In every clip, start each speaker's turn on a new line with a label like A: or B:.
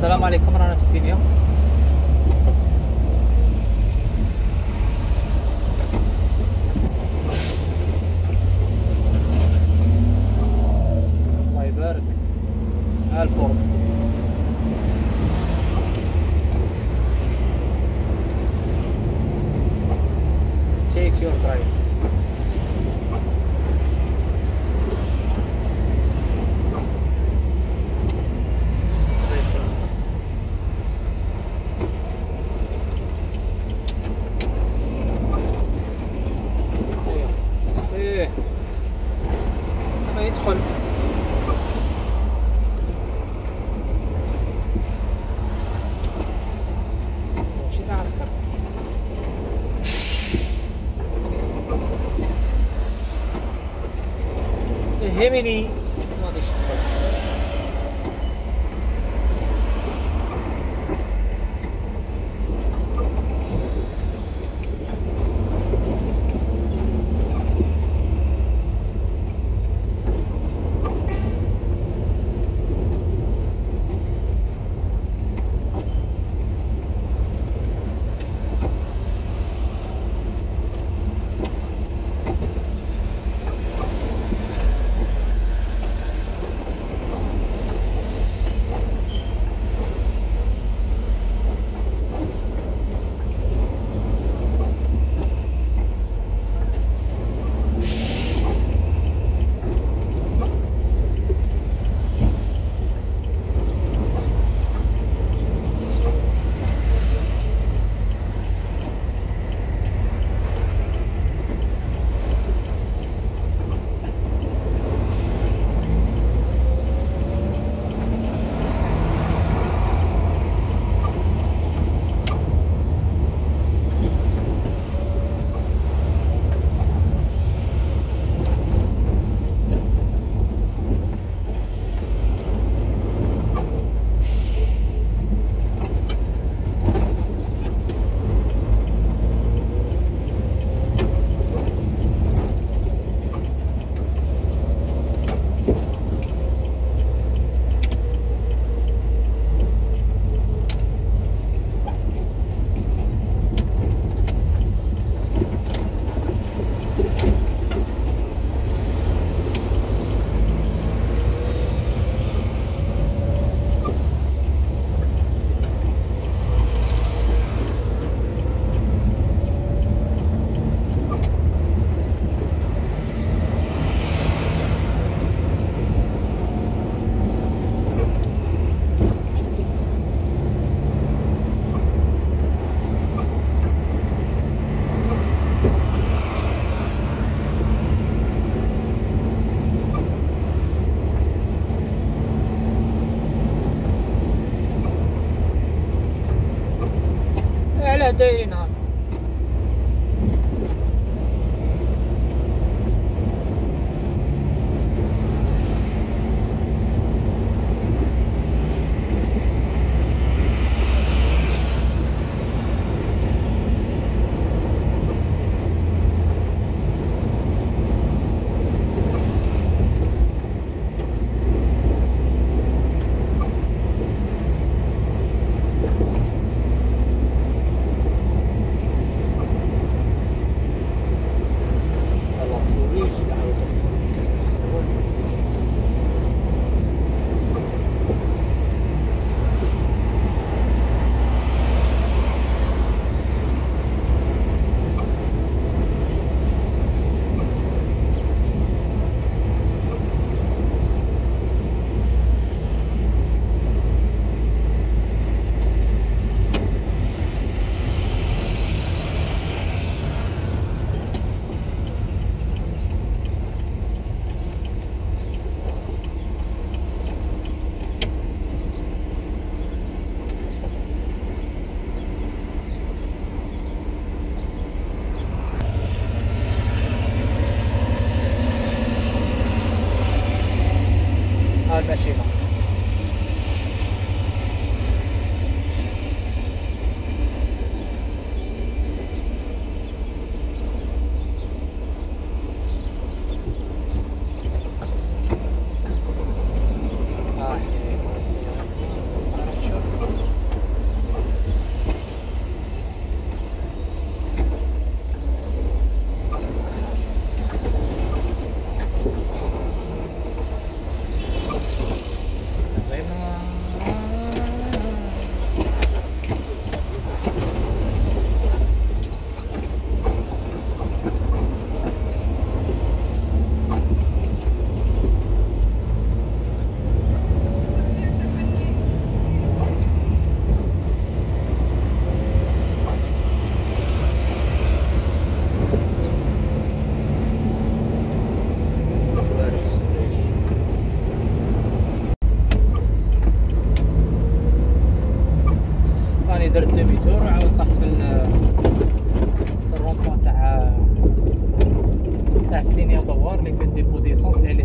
A: السلام عليكم رانا في السينيا الله يبارك. take your drive. Bimini トイレの。Al-Bashir. درت demi-tour وعاود طحت في في ال rond-point تاع تاع السينيا دوار اللي فيه dépôt d'essence اللي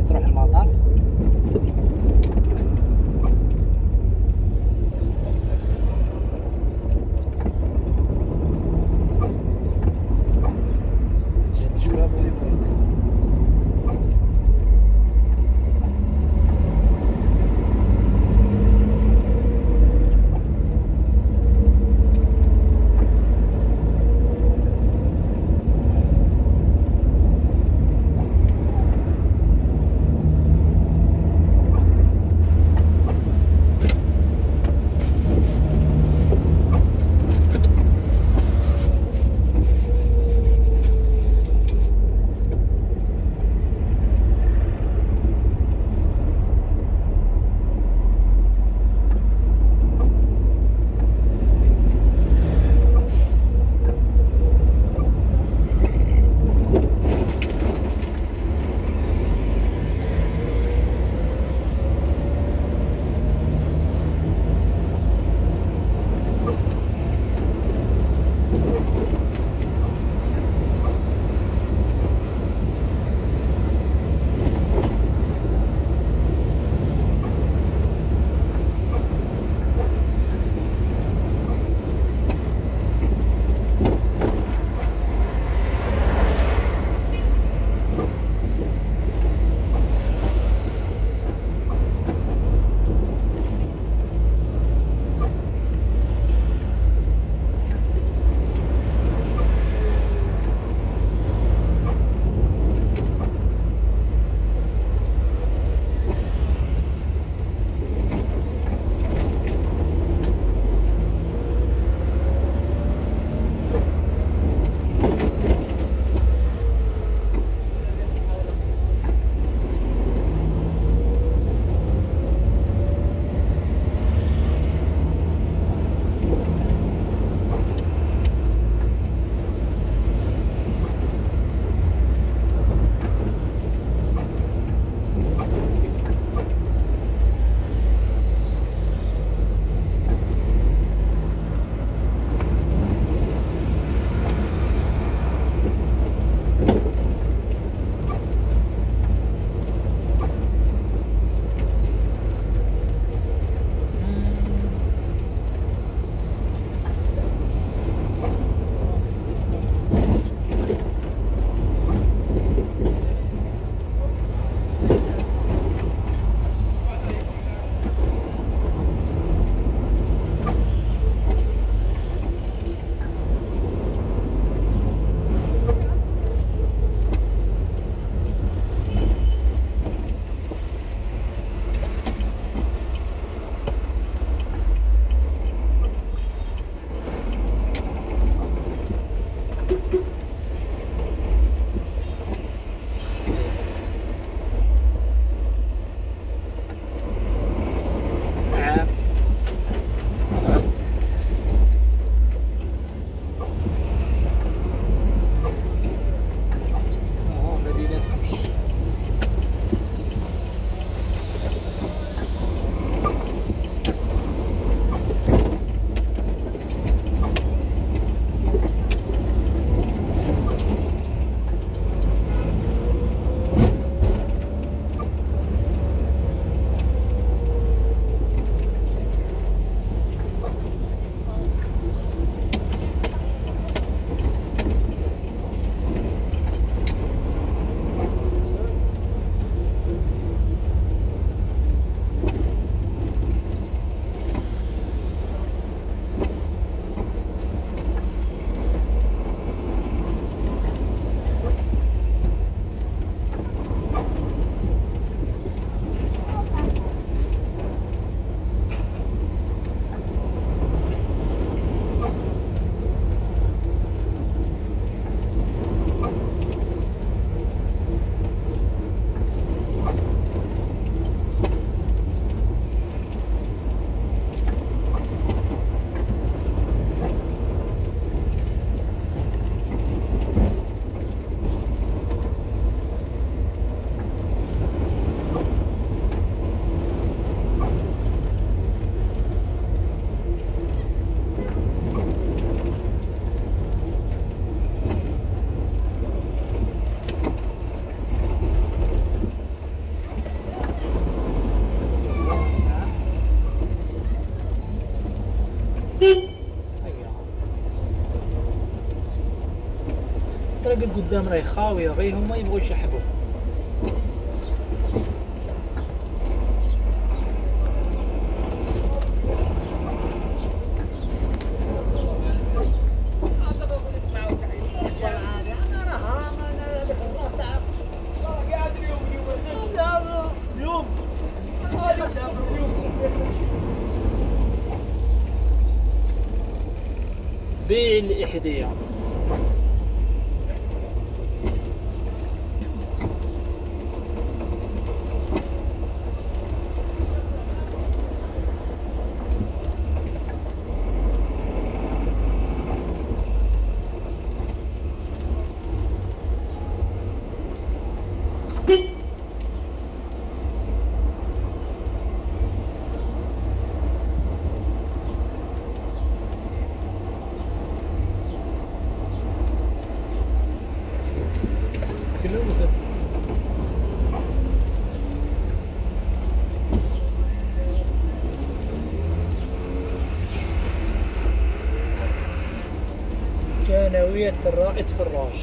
A: القدام راهي خاوية غير هما يبغوا يشحبوا بيع الإحدية الرائد فراش.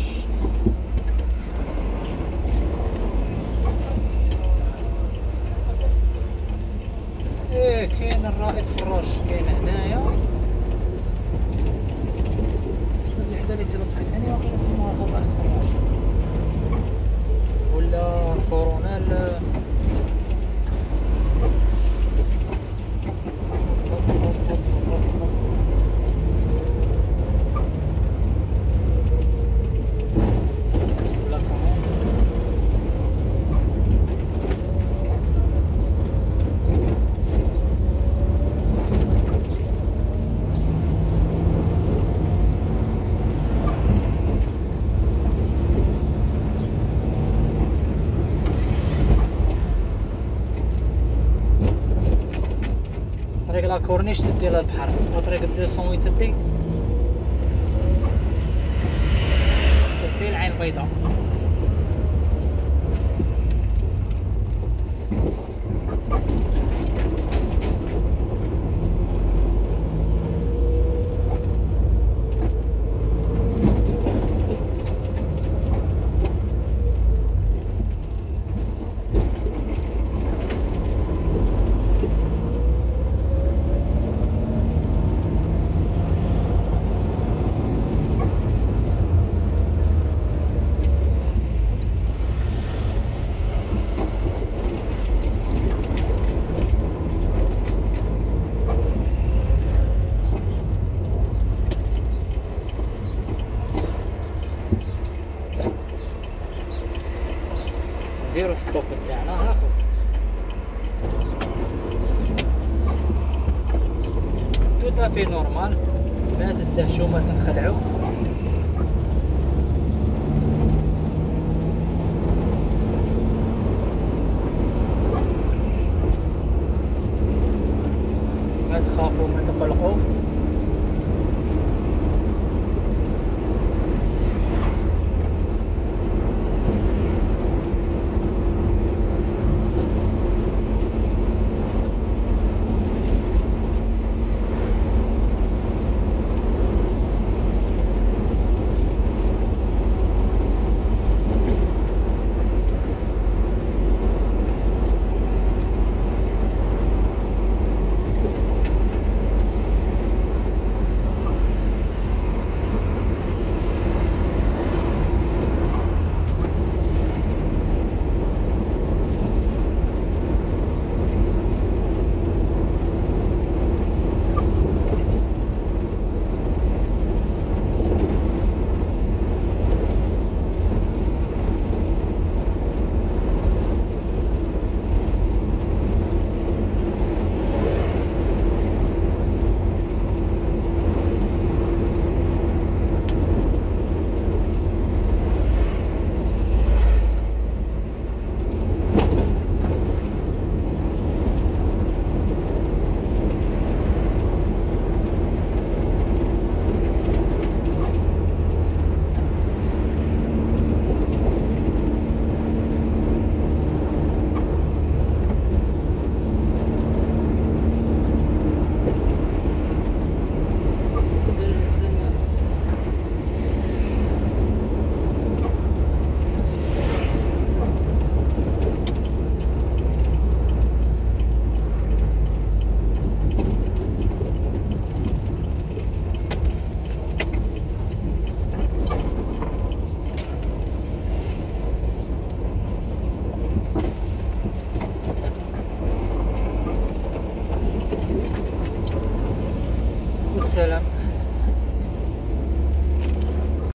A: إيه كاين الرائد فراش كاين هنايا. الوحدة اللي ثاني واقيلا اسمها الرائد فراش. ولا كورونيل ولا كورونيل. طريق لا كورنيش تدي للبحر وطريق 200 وين تدي تدي العين البيضاء نديرو stop تاعنا ها خف tout à fait normal ما تدهشو ما تنخلعو ما تخافوا ما تقلقوا